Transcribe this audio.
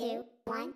two, one.